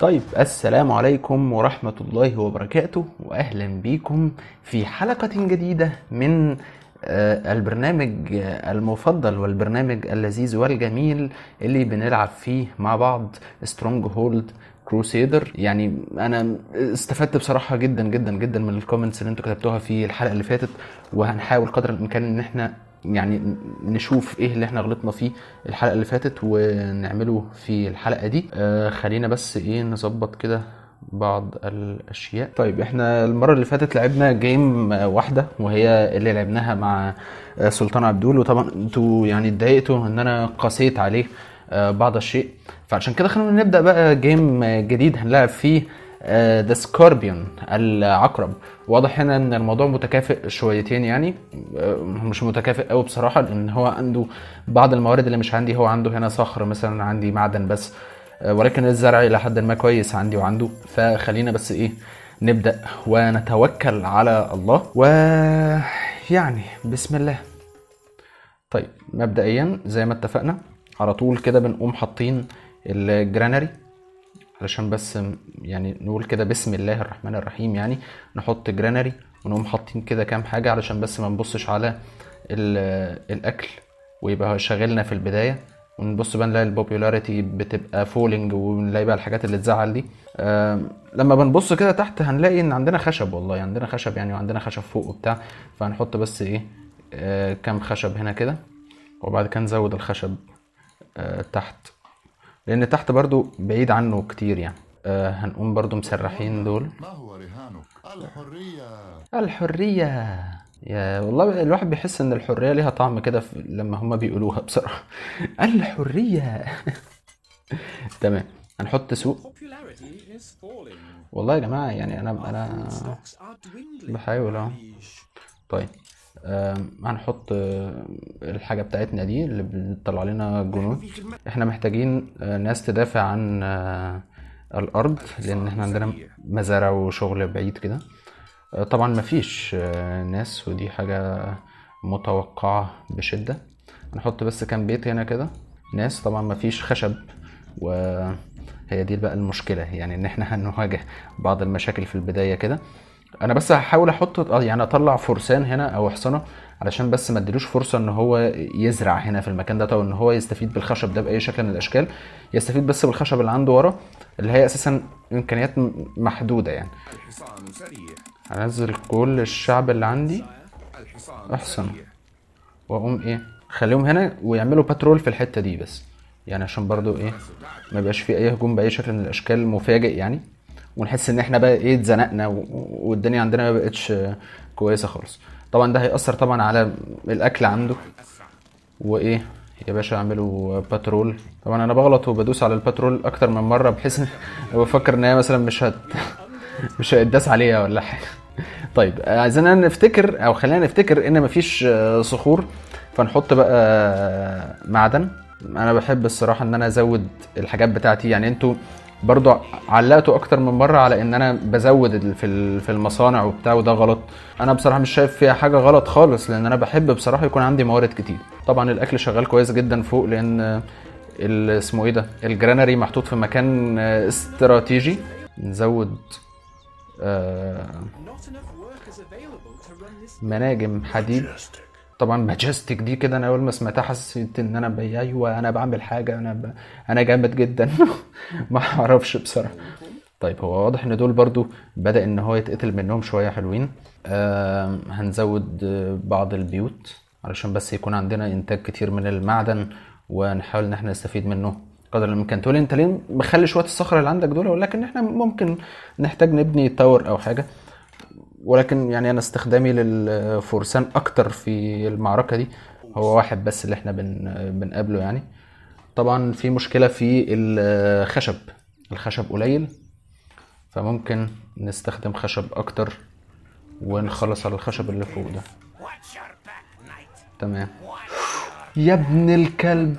طيب السلام عليكم ورحمة الله وبركاته وأهلا بكم في حلقة جديدة من آه، البرنامج المفضل والبرنامج اللذيذ والجميل اللي بنلعب فيه مع بعض Stronghold Crusader يعني أنا استفدت بصراحة جدا جدا جدا من ال comments اللي أنتوا كتبتوها في الحلقة اللي فاتت وهنحاول قدر الإمكان إن إحنا يعني نشوف إيه اللي إحنا غلطنا فيه الحلقة اللي فاتت ونعمله في الحلقة دي. آه خلينا بس إيه نظبط كده بعض الأشياء. طيب إحنا المرة اللي فاتت لعبنا game واحدة وهي اللي لعبناها مع آه، سلطان عبدول. وطبعا أنتوا يعني اتضايقتوا ان أنا قسيت عليه آه، بعض الشيء. فعشان كده خلونا نبدأ بقى game جديد هنلعب فيه The Scorpion العقرب. واضح هنا إن الموضوع متكافئ شويتين يعني. آه، مش متكافئ قوي بصراحة لأن هو عنده بعض الموارد اللي مش عندي. هو عنده هنا صخر مثلا عندي معدن بس. آه، ولكن الزرع إلى حد ما كويس عندي وعنده. فخلينا بس إيه نبدأ ونتوكل على الله. ويعني بسم الله. طيب مبدئيا زي ما اتفقنا على طول كده بنقوم حاطين الجرانري. علشان بس يعني نقول كده بسم الله الرحمن الرحيم يعني نحط granary ونقوم حاطين كده كام حاجة علشان بس ما نبصش على ال- الأكل ويبقى شاغلنا في البداية. ونبص بقى نلاقي ال popularity بتبقى falling ونلاقي بقى الحاجات اللي تزعل دي. لما بنبص كده تحت هنلاقي إن عندنا خشب والله عندنا خشب يعني وعندنا خشب فوق وبتاع. فهنحط بس إيه؟ آه، كام خشب هنا كده. وبعد كده نزود الخشب آه، تحت. لأن تحت برضو بعيد عنه كتير يعني. آه، هنقوم برضو مسرحين دول. ما هو رهانك؟ الحرية. الحرية. يا والله الواحد بيحس إن الحرية ليها طعم كده في- لما هما بيقولوها بصراحة. الحرية. تمام. هنحط سوق. والله يا جماعة يعني أنا أنا. بحاول أهو. طيب. هنحط آه، الحاجة بتاعتنا دي اللي بتطلع لنا جنود. إحنا محتاجين آه، ناس تدافع عن آه، الأرض لأن إحنا عندنا مزارع وشغل بعيد كده. آه، طبعا مفيش آه، ناس ودي حاجة متوقعة بشدة. هنحط بس كام بيت هنا كده. ناس طبعا مفيش خشب وهي دي بقى المشكلة يعني إن إحنا هنواجه بعض المشاكل في البداية كده. أنا بس هحاول أحط يعني اطلع فرسان هنا أو حصنه علشان بس ما اديلوش فرصة ان هو يزرع هنا في المكان ده أو ان هو يستفيد بالخشب ده بأي شكل من الأشكال يستفيد بس بالخشب اللي عنده ورا اللي هي أساسا إمكانيات محدودة يعني. هنزل كل الشعب اللي عندي احسن وأقوم إيه خليهم هنا ويعملوا باترول في الحتة دي بس. يعني عشان برضو إيه ما يبقاش في أي هجوم بأي شكل من الأشكال مفاجئ يعني. ونحس إن إحنا بقى إيه اتزنقنا والدنيا عندنا ما بقتش كويسة خالص. طبعا ده هيأثر طبعا على الأكل عنده. وإيه يا باشا أعملوا patrol طبعا أنا بغلط وبدوس على ال patrol أكتر من مرة بحيث بفكر إن هي مثلا مش هت مش هيتداس عليها ولا حاجة. طيب عايزين نفتكر أو خلينا نفتكر إن مفيش صخور فنحط بقى معدن. أنا بحب الصراحة إن أنا أزود الحاجات بتاعتي. يعني أنتوا برضو علقتوا أكتر من مرة على إن أنا بزود في في المصانع وبتاع وده غلط. أنا بصراحة مش شايف فيها حاجة غلط خالص لأن أنا بحب بصراحة يكون عندي موارد كتير. طبعا الأكل شغال كويس جدا فوق لأن اسمه إيه ده؟ الجرانري محطوط في مكان استراتيجي. نزود آه،. مناجم حديد. طبعا ماجستيك دي كده أنا أول ما سمعتها حسيت إن أنا. أيوه أنا بعمل حاجة أنا ب... أنا جامد جدا. ما أعرفش بصراحة. طيب هو واضح إن دول برضو بدأ إن هو يتقتل منهم شوية حلوين. آه هنزود بعض البيوت علشان بس يكون عندنا إنتاج كتير من المعدن ونحاول إن إحنا نستفيد منه قدر الإمكان. تقول أنت ليه مخلي شوية الصخر اللي عندك دول؟ ولكن إحنا ممكن نحتاج نبني تاور أو حاجة. ولكن يعني أنا استخدامي للفرسان أكتر في المعركة دي. هو واحد بس اللي إحنا بن بنقابله يعني. طبعا في مشكلة في الخشب. الخشب قليل فممكن نستخدم خشب أكتر ونخلص على الخشب اللي فوق ده. تمام. يا ابن الكلب.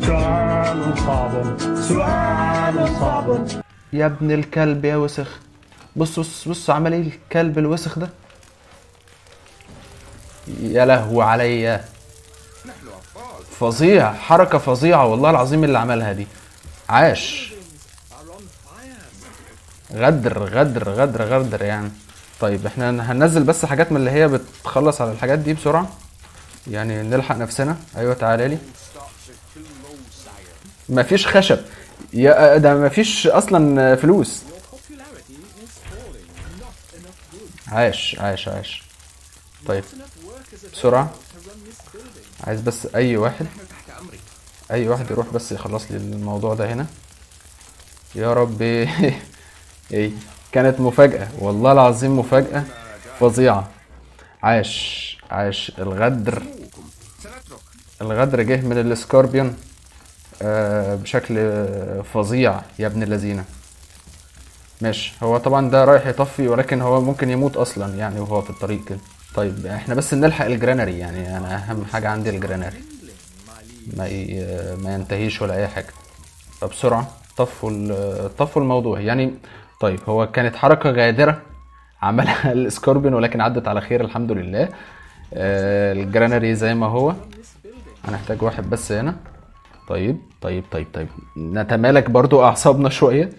سؤال صعب. سؤال صعب. يا ابن الكلب يا وسخ. بص بص بص عمل إيه الكلب الوسخ ده؟ يا لهو عليا. فظيع حركة فظيعة والله العظيم اللي عملها دي. عاش. غدر غدر غدر غدر يعني. طيب إحنا هننزل بس حاجات من اللي هي بتخلص على الحاجات دي بسرعة. يعني نلحق نفسنا. أيوه تعالى لي. مفيش خشب. يا ده مفيش أصلا فلوس. عاش عاش عاش. طيب بسرعة. عايز بس أي واحد أي واحد يروح بس يخلص لي الموضوع ده هنا. يا رب إيه كانت مفاجأة والله العظيم مفاجأة فظيعة. عاش عاش. الغدر الغدر جه من ال Scorpion. بشكل آه، فظيع يا ابن اللذينة ماشي. هو طبعا ده رايح يطفي ولكن هو ممكن يموت أصلا يعني وهو في الطريق كده. طيب إحنا بس نلحق ال granary يعني أنا أهم حاجة عندي ال granary ما. ما ينتهيش ولا أي حاجة. فبسرعة طفوا طفوا الموضوع. يعني طيب هو كانت حركة غادرة عملها ال Scorpion ولكن عدت على خير الحمد لله. آه ال granary زي ما هو. هنحتاج واحد بس هنا. طيب طيب طيب طيب. نتمالك برضو أعصابنا شوية.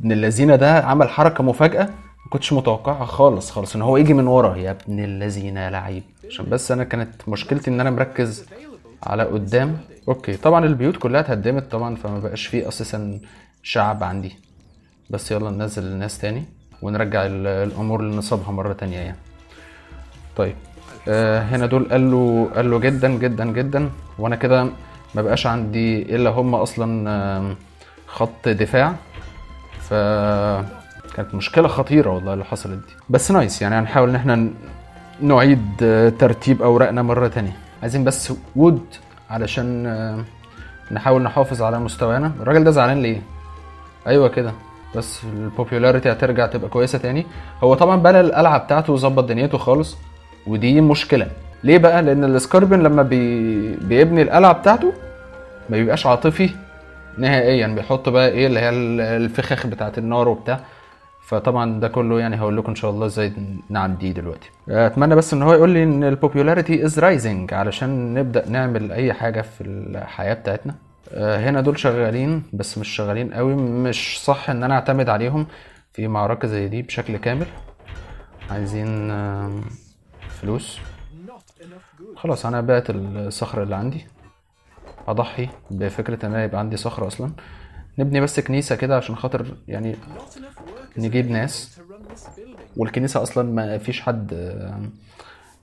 ابن اللذينه ده عمل حركة مفاجأة ما كنتش متوقعها خالص خالص إن هو يجي من ورا. يا ابن اللذينه لعيب. عشان بس أنا كانت مشكلتي إن أنا مركز على قدام. okay طبعا البيوت كلها اتهدمت طبعا فما بقاش فيه أساسا شعب عندي. بس يلا ننزل الناس تاني ونرجع ال- الأمور لنصابها مرة تانية يعني. طيب آه هنا دول قالوا قالوا جدا جدا جدا. وأنا كده ما بقاش عندي إلا هم أصلا خط دفاع. ف كانت مشكلة خطيرة والله اللي حصلت دي. بس نايس يعني هنحاول إن إحنا نعيد آه، ترتيب أوراقنا مرة تانية. عايزين بس وود علشان نحاول نحافظ على مستوانا. الراجل ده زعلان ليه؟ أيوه كده. بس ال popularity هترجع تبقى كويسة تاني. هو طبعا بنى القلعة بتاعته وظبط دنيته خالص ودي مشكلة. ليه بقى؟ لأن ال Scorpion لما بي... بيبني القلعة بتاعته ما بيبقاش عاطفي نهائيا بيحط بقى إيه اللي هي ال- الفخاخ بتاعت النار وبتاع. فطبعا ده كله يعني هقول لكم إن شاء الله إزاي نعديه دلوقتي. أتمنى بس إن هو يقول لي إن ال popularity is rising علشان نبدأ نعمل أي حاجة في الحياة بتاعتنا. آه، هنا دول شغالين بس مش شغالين قوي. مش صح إن أنا أعتمد عليهم في معركة زي دي بشكل كامل. عايزين فلوس. خلاص أنا بعت الصخر اللي عندي. أضحي بفكرة إن أنا يبقى عندي صخر أصلا. نبني بس كنيسة كده عشان خاطر يعني نجيب ناس. والكنيسة أصلا ما فيش حد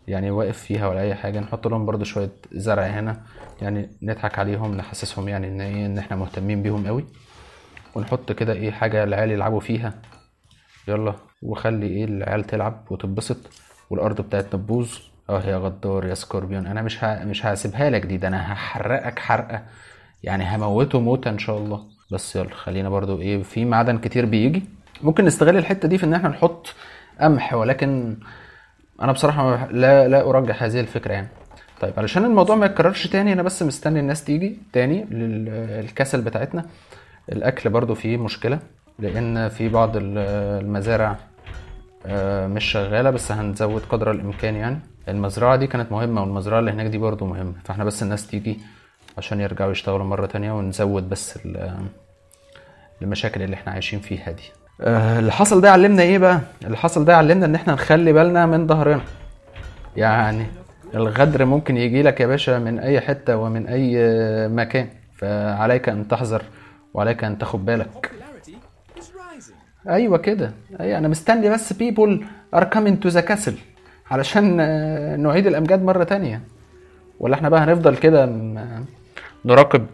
يعني واقف فيها ولا أي حاجة. نحط لهم برضو شوية زرع هنا يعني نضحك عليهم نحسسهم يعني إن إيه إن إحنا مهتمين بيهم قوي. ونحط كده إيه حاجة العيال يلعبوا فيها. يلا. وخلي إيه العيال تلعب وتتبسط. والأرض بتاعتنا تبوظ. آه يا غدار يا سكوربيون أنا مش ه... مش هسيبها لك دي ده أنا هحرقك حرقة. يعني هموته موتة إن شاء الله. بس يلا خلينا برضو إيه في معدن كتير بيجي. ممكن نستغل الحتة دي في إن إحنا نحط قمح ولكن أنا بصراحة لا لا أرجح هذه الفكرة يعني. طيب علشان الموضوع ما يتكررش تاني أنا بس مستني الناس تيجي تاني للكسل بتاعتنا. الأكل برضو فيه مشكلة لأن في بعض ال- المزارع آه، مش شغالة بس هنزود قدر الإمكان يعني. المزرعة دي كانت مهمة والمزرعة اللي هناك دي برضو مهمة. فاحنا بس الناس تيجي عشان يرجعوا يشتغلوا مرة تانية ونزود بس ال- المشاكل اللي إحنا عايشين فيها دي. آه، اللي حصل ده علمنا إيه بقى؟ اللي حصل ده علمنا ان إحنا نخلي بالنا من ظهرنا. يعني الغدر ممكن يجي لك يا باشا من أي حتة ومن أي مكان. فعليك أن تحذر وعليك أن تاخد بالك. أيوه كده. أيوه أنا مستني بس people are coming to the castle. علشان آه، نعيد الامجاد مرة تانية. ولا إحنا بقى هنفضل كده نراقب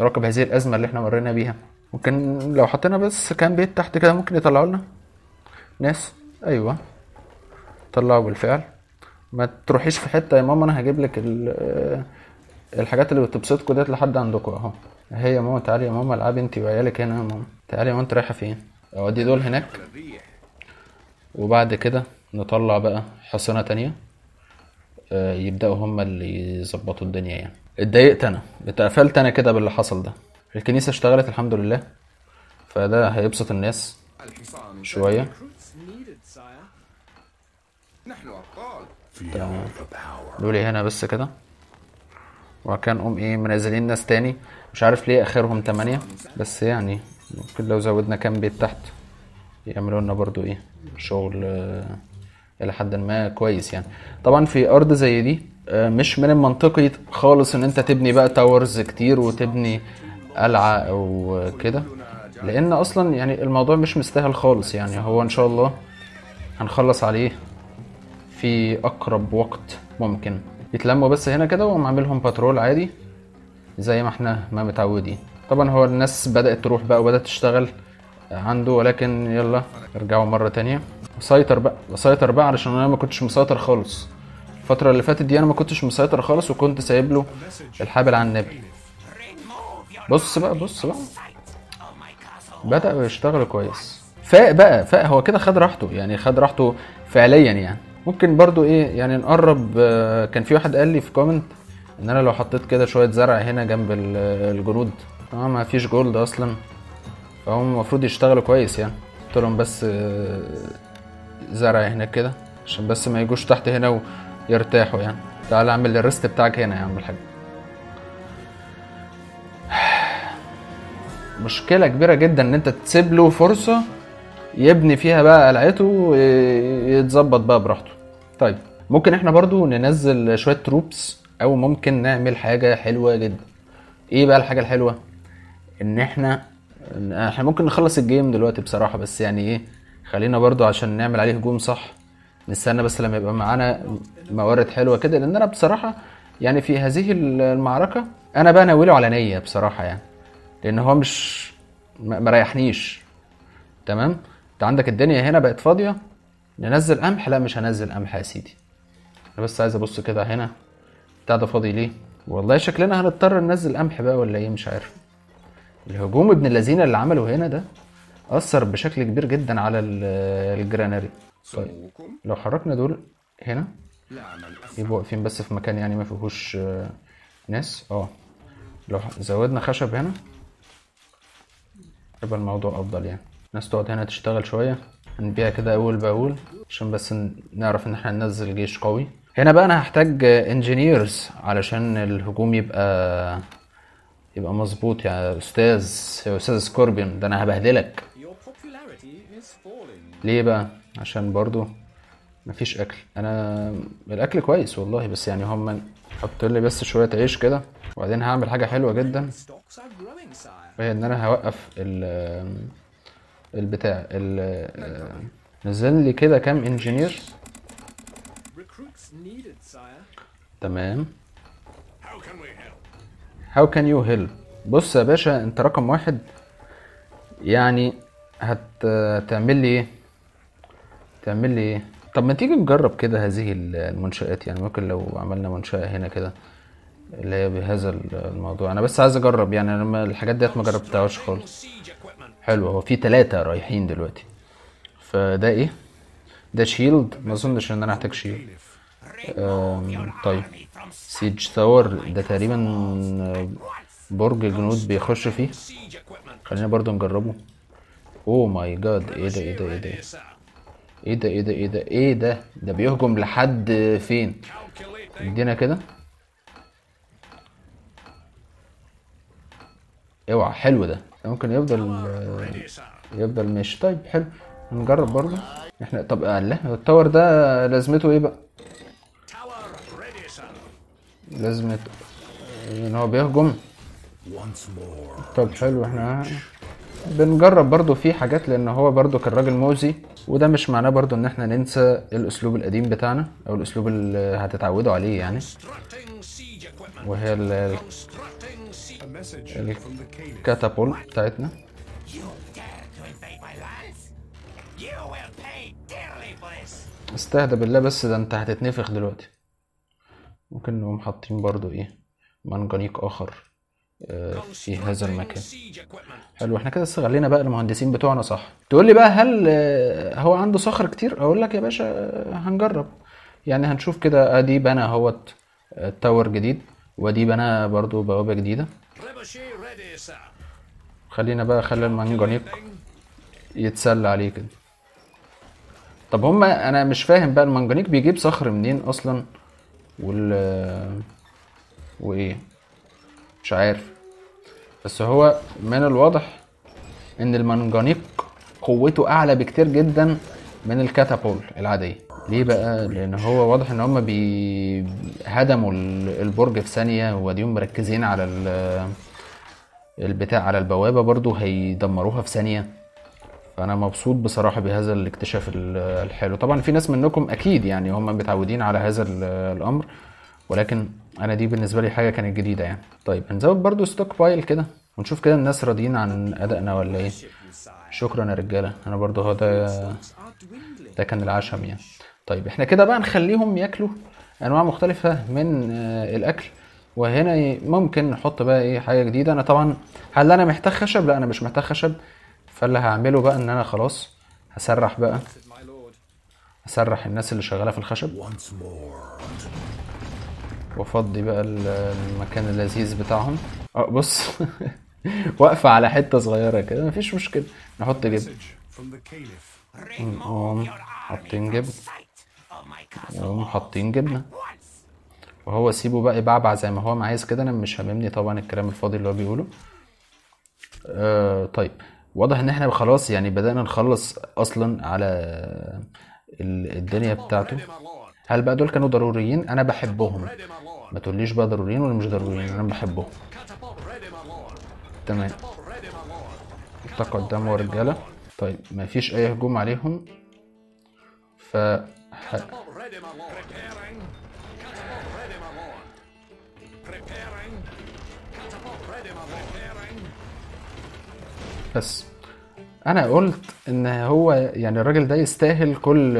نراقب هذه الأزمة اللي إحنا مرينا بيها. ممكن لو حطينا بس كام بيت تحت كده ممكن يطلعوا لنا. ناس؟ أيوه. طلعوا بالفعل. ما تروحيش في حتة يا ماما أنا هجيب لك آه، الحاجات اللي بتبسطكوا ديت لحد عندكم أهو. هي يا ماما تعالي يا ماما العبي انت وعيالك هنا يا ماما. تعالي يا ماما انت رايحة فين؟ اودي دول هناك. وبعد كده نطلع بقى حصانة تانية آه، يبدأوا هما اللي يظبطوا الدنيا يعني. اتضايقت أنا اتقفلت أنا كده باللي حصل ده. الكنيسة اشتغلت الحمد لله فده هيبسط الناس sire. نحن أبطال دولي هنا بس كده. وكان قوم إيه منزلين ناس تاني. مش عارف ليه آخرهم تمانية بس يعني ممكن لو زودنا كام بيت تحت يعملوا لنا برضو إيه شغل آه، إلى حد ما كويس يعني. طبعا في أرض زي دي آه، مش من المنطقي خالص إن أنت تبني بقى towers كتير وتبني قلعة أو كده لأن أصلا يعني الموضوع مش مستاهل خالص يعني. هو إن شاء الله هنخلص عليه في أقرب وقت ممكن. يتلموا بس هنا كده وأقوم عاملهم patrol عادي زي ما إحنا ما متعودين. طبعا هو الناس بدأت تروح بقى وبدأت تشتغل عنده ولكن يلا ارجعوا مرة تانية. سيطر بقى سيطر بقى علشان أنا ما كنتش مسيطر خالص. الفترة اللي فاتت دي أنا ما كنتش مسيطر خالص وكنت سايب له الحابل على النابل. بص بقى بص بقى. بدأوا يشتغلوا كويس. فاق بقى فاق. هو كده خد راحته يعني خد راحته فعليا يعني. ممكن برضو إيه يعني نقرب آه، كان في واحد قال لي في comment إن أنا لو حطيت كده شوية زرع هنا جنب ال- الجنود. آه ما فيش gold أصلا. فهم المفروض يشتغلوا كويس يعني. قلت لهم بس آه، زرع هنا كده عشان بس ما يجوش تحت هنا ويرتاحوا يعني. تعال اعمل ال rest بتاعك هنا يا عم الحاج. مشكلة كبيرة جدا إن أنت تسيب له فرصة يبني فيها بقى قلعته ويتظبط بقى براحته. طيب ممكن إحنا برضو ننزل شوية troops أو ممكن نعمل حاجة حلوة جدا. إيه بقى الحاجة الحلوة؟ إن إحنا إحنا ممكن نخلص الجيم دلوقتي بصراحة بس يعني إيه خلينا برضو عشان نعمل عليه هجوم صح. نستنى بس لما يبقى معانا موارد حلوة كده لأن أنا بصراحة يعني في هذه المعركة أنا بقى ناوله على نية بصراحة يعني لأن هو مش ما ما ريحنيش. تمام؟ أنت عندك الدنيا هنا بقت فاضية ننزل قمح؟ لا مش هنزل قمح يا سيدي. أنا بس عايز أبص كده هنا. بتاع ده فاضي ليه؟ والله شكلنا هنضطر ننزل قمح بقى ولا إيه؟ مش عارف. الهجوم ابن اللذين اللي عمله هنا ده أثر بشكل كبير جدا على ال- الجرانري طيب لو حركنا دول هنا يبقوا واقفين بس في مكان يعني ما فيهوش آه، ناس. آه. لو زودنا خشب هنا يبقى الموضوع أفضل يعني. الناس تقعد هنا تشتغل شوية هنبيع كده أول بأول عشان بس نعرف إن إحنا ننزل جيش قوي. هنا بقى أنا هحتاج engineers علشان الهجوم يبقى يبقى مظبوط يا أستاذ يا أستاذ Scorpion ده أنا هبهدلك. ليه بقى عشان برضو مفيش أكل أنا الأكل كويس والله بس يعني هم حط لي بس شوية عيش كده وبعدين هعمل حاجة حلوة جدا. وهي إن أنا هوقف ال البتاع ال نزل لي كده كام engineer. تمام how can you help بص يا باشا انت رقم واحد. يعني هتعمل لي إيه؟ تعمل لي إيه؟ طب ما تيجي نجرب كده هذه المنشآت. يعني ممكن لو عملنا منشأة هنا كده اللي هي بهذا الموضوع. أنا بس عايز أجرب يعني أنا الحاجات ديت ما جربتهاش خالص. حلو هو في ثلاثة رايحين دلوقتي. فده إيه؟ ده shield ما أظنش إن أنا هحتاج shield طيب. siege tower ده تقريبا برج جنود بيخش فيه. خلينا برضو نجربه. oh my God إيه ده إيه ده إيه ده إيه ده إيه ده إيه ده إيه ده ده بيهجم لحد فين؟ إدينا كده. أوعى حلو ده. ممكن يفضل يفضل ماشي. طيب حلو. نجرب برضه إحنا طب آه، لا التاور ده لازمته إيه بقى؟ لازمته ان هو بيهجم. طب حلو إحنا بنجرب برضو في حاجات لأن هو برضو كان راجل موزي وده مش معناه برضو إن إحنا ننسى الأسلوب القديم بتاعنا أو الأسلوب اللي هتتعودوا عليه يعني. وهي ال-. الكاتابول بتاعتنا. استهدى بالله بس ده انت هتتنفخ دلوقتي. ممكن نقوم حاطين برضو إيه منجنيق آخر آه، في هذا المكان. حلو إحنا كده استغلينا بقى المهندسين بتوعنا صح؟ تقول لي بقى هل آه، هو عنده صخر كتير؟ أقول لك يا باشا آه، هنجرب. يعني هنشوف كده ادي بنى أهوت تاور جديد ودي بنى برضو بوابة جديدة. خلينا بقى خلي المنجنيق يتسلى عليه كده. طب هما أنا مش فاهم بقى المنجنيق بيجيب صخر منين أصلا؟ وال وإيه؟ مش عارف. بس هو من الواضح إن المنجنيق قوته أعلى بكتير جدا من الكاتابول العادية. ليه بقى؟ لأن هو واضح إن هم هدموا ال- البرج في ثانية واديهم مركزين على ال- البتاع على البوابة برضو هيدمروها في ثانية. فأنا مبسوط بصراحة بهذا الاكتشاف ال- الحلو. طبعا في ناس منكم أكيد يعني هم متعودين على هذا ال- الأمر ولكن أنا دي بالنسبة لي حاجة كانت جديدة يعني. طيب هنزود برضو ستوك بايل كده ونشوف كده الناس راضيين عن أدائنا ولا إيه؟ شكرا يا رجالة. أنا برضو هو ده ده كان العشم يعني. طيب إحنا كده بقى نخليهم ياكلوا أنواع مختلفة من آه، الأكل. وهنا ممكن نحط بقى إيه حاجة جديدة. أنا طبعا هل أنا محتاج خشب؟ لا أنا مش محتاج خشب. فاللي هعمله بقى إن أنا خلاص هسرح بقى. هسرح الناس اللي شغالة في الخشب. وأفضي بقى ال- المكان اللذيذ بتاعهم. آه بص. واقفة على حتة صغيرة كده. مفيش مشكلة. نحط جبن. نقوم حاطين جبن. نقوم حاطين جبنة. وهو سيبه بقى يبعبع زي ما هو عايز كده. أنا مش هاممني طبعا الكلام الفاضي اللي هو بيقوله. آه طيب. واضح إن إحنا خلاص يعني بدأنا نخلص أصلا على ال- الدنيا بتاعته. هل بقى دول كانوا ضروريين؟ أنا بحبهم. ما تقوليش بقى ضروريين ولا مش ضروريين أنا بحبهم. تمام. الطاقة قدام ورجالة طيب ما فيش أي هجوم عليهم. ف بس أنا قلت إن هو يعني الراجل ده يستاهل كل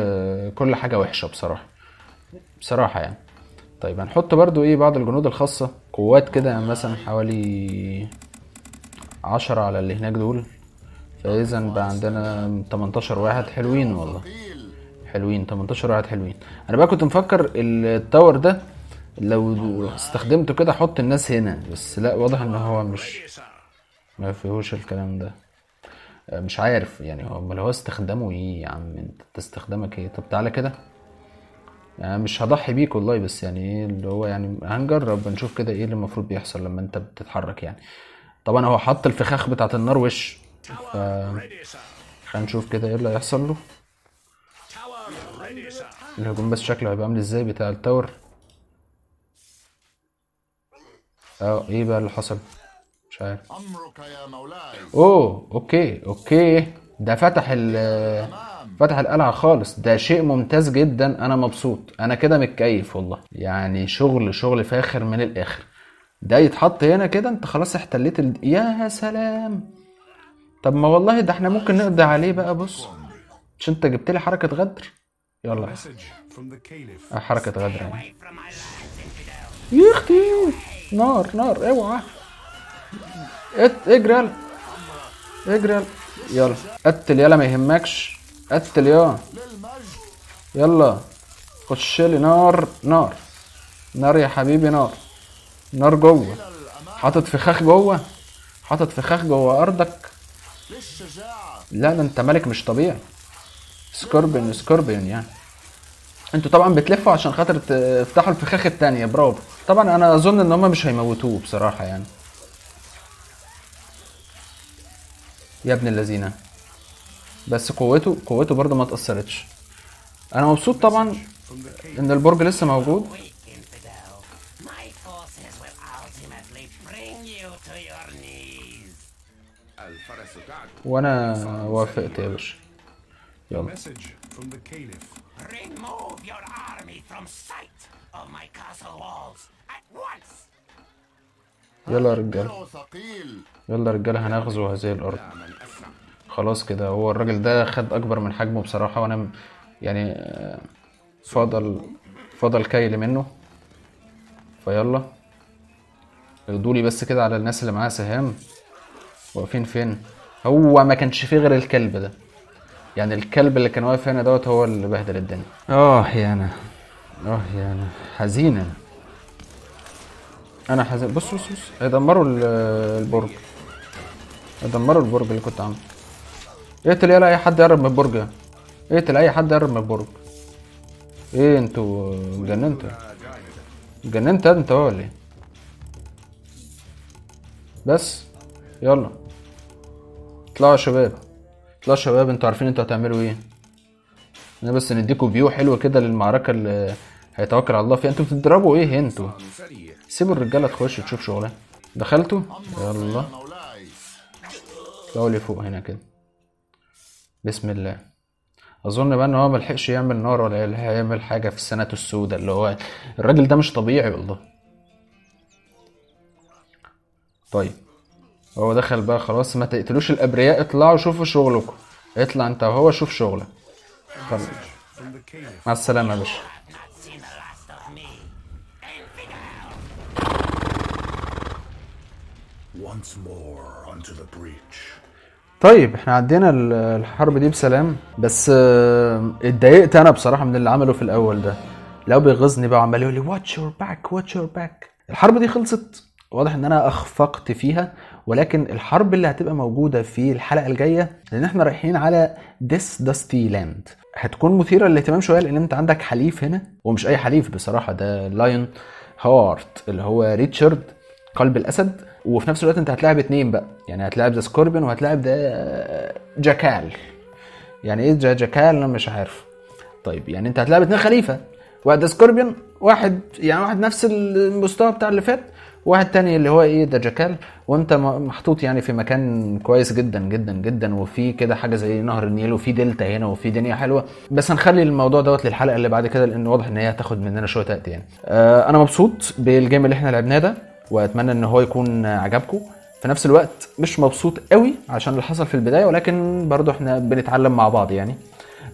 كل حاجة وحشة بصراحة بصراحة يعني. طيب هنحط برضو إيه بعض الجنود الخاصة؟ قوات كده مثلا حوالي عشرة على اللي هناك دول. فاذا بقى عندنا 18 واحد حلوين والله. حلوين 18 واحد حلوين. أنا بقى كنت مفكر التاور ده لو استخدمته كده أحط الناس هنا بس لا واضح إن هو مش. ما فيهوش الكلام ده. مش عارف يعني هو أمال هو استخدامه إيه يا عم؟ أنت استخدامك إيه؟ طب تعالى كده. يعني مش هضحي بيك والله بس يعني إيه اللي هو يعني هنجرب نشوف كده إيه اللي المفروض بيحصل لما أنت بتتحرك يعني. طبعا هو حط الفخاخ بتاعت النار وش. ف Ready, sir. خلينا نشوف كده إيه اللي هيحصل له. الهجوم بس شكله هيبقى عامل إزاي بتاع التاور؟ آه إيه بقى اللي حصل؟ مش عارف. أمرك يا مولاي. oh okay okay. ده فتح ال فتح القلعة خالص. ده شيء ممتاز جدا. أنا مبسوط. أنا كده متكيف والله. يعني شغل شغل فاخر من الآخر. ده يتحط هنا كده؟ أنت خلاص احتليت ال... يا سلام. طب ما والله ده إحنا ممكن نقضي عليه بقى. بص مش أنت جبت لي حركة غدر؟ يلا. آه، حركة غدر. يعني يا أختي. نار نار. أوعى. اجري. يلا اجري. يلا. يلا قتل يلا ما يهمكش. قتل يا. يلا. خش لي. نار نار. نار يا حبيبي نار. نار جوه. حاطط فخاخ جوه. حاطط فخاخ جوه أرضك. لا ده أنت ملك مش طبيعي. Scorpion Scorpion يعني. أنتوا طبعا بتلفوا عشان خاطر تفتحوا الفخاخ التانية. برافو. طبعا أنا أظن إن هم مش هيموتوه بصراحة يعني. يا ابن الذين. بس قوته قوته برضه ما اتأثرتش أنا مبسوط طبعا إن البرج لسه موجود. وأنا وافقت يا باشا. يلا. يلا يا ثقيل. يلا يا رجاله هنغزو هذه الأرض. خلاص كده هو الراجل ده خد أكبر من حجمه بصراحة وأنا يعني آه، فضل فضل كيل منه. فيلا. اخدوا لي بس كده على الناس اللي معاها سهام. واقفين فين؟ هو ما كانش فيه غير الكلب ده. يعني الكلب اللي كان واقف هنا دوت هو اللي بهدل الدنيا. آه يا أنا آه يا أنا حزين أنا حزين بص بص بص. هيدمروا ال- البرج. هيدمروا البرج اللي كنت عامله. اقتل يلا أي حد يقرب من البرج اقتل أي حد يقرب من البرج. إيه أنتوا اتجننتوا اتجننت انت ولا إيه؟ بس يلا. اطلعوا يا شباب. اطلعوا يا شباب أنتوا عارفين أنتوا هتعملوا إيه. أنا بس نديكوا فيو حلو كده للمعركة اللي هيتوكل على الله. فيها أنتوا بتضربوا إيه أنتوا؟ سيبوا الرجالة تخش تشوف شغلها. دخلتوا؟ يلا. لي فوق هنا كده. بسم الله. أظن بقى إن هو ملحقش يعمل نار ولا هيعمل حاجة في السنة السوداء اللي هو الراجل ده مش طبيعي والله. طيب. هو دخل بقى خلاص ما تقتلوش الأبرياء اطلعوا شوفوا شغلكم. اطلع انت وهو شوف شغلك. خلاص. مع السلامة يا باشا. طيب إحنا عدينا ال- الحرب دي بسلام بس آه، اتضايقت أنا بصراحة من اللي عمله في الأول ده. لو بيغيظني بقى وعمال يقول لي watch your back watch your back الحرب دي خلصت. واضح إن أنا أخفقت فيها ولكن الحرب اللي هتبقى موجودة في الحلقة الجاية لأن إحنا رايحين على this dusty land هتكون مثيرة للاهتمام شوية لأن أنت عندك حليف هنا ومش أي حليف بصراحة ده Lionheart اللي هو ريتشارد قلب الأسد. وفي نفس الوقت انت هتلاعب اتنين بقى. يعني هتلاعب the Scorpion وهتلاعب the Jackal. يعني إيه ja- jackal؟ أنا مش عارف. طيب يعني انت هتلاعب اتنين خليفة. واحد the Scorpion واحد يعني واحد نفس المستوى بتاع اللي فات واحد تاني اللي هو إيه the Jackal. وانت محطوط يعني في مكان كويس جدا جدا جدا وفي كده حاجة زي نهر النيل وفي دلتا هنا وفي دنيا حلوة. بس هنخلي الموضوع دوت للحلقة اللي بعد كده لأن واضح إن هي هتاخد مننا شوية وقت يعني. آه أنا مبسوط بال game اللي إحنا لعبناه ده. واتمنى إن هو يكون عجبكم. في نفس الوقت مش مبسوط قوي عشان اللي حصل في البداية ولكن برضو إحنا بنتعلم مع بعض يعني.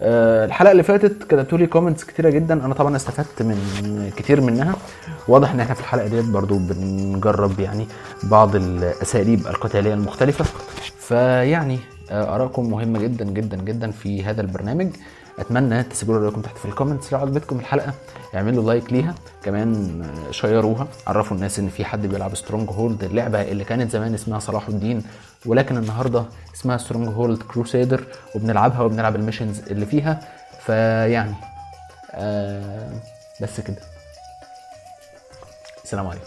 آه، الحلقة اللي فاتت كتبتوا لي comments كتيرة جدا. أنا طبعا استفدت من كتير منها. واضح إن إحنا في الحلقة ديت برضو بنجرب يعني بعض الأساليب القتالية المختلفة. فيعني آه، آرائكم مهمة جدا جدا جدا في هذا البرنامج. أتمنى تسيبوا لي رأيكم تحت في ال comments لو عجبتكم الحلقة اعملوا like ليها كمان share وها عرفوا الناس إن في حد بيلعب Stronghold اللعبة اللي كانت زمان اسمها صلاح الدين ولكن النهارده اسمها Stronghold Crusader وبنلعبها وبنلعب ال missions اللي فيها فيعني آه بس كده. السلام عليكم.